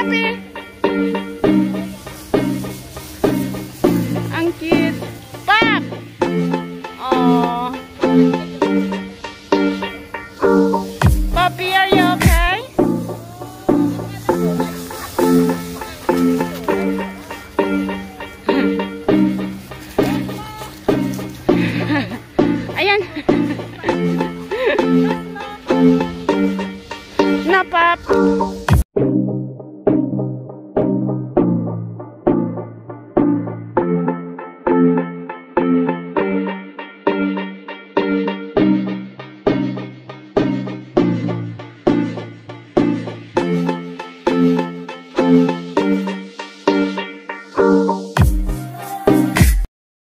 Pepe. Angkit. Pak. Oh. Papi, are you okay? Hmm. Ayan. Napap. Napap.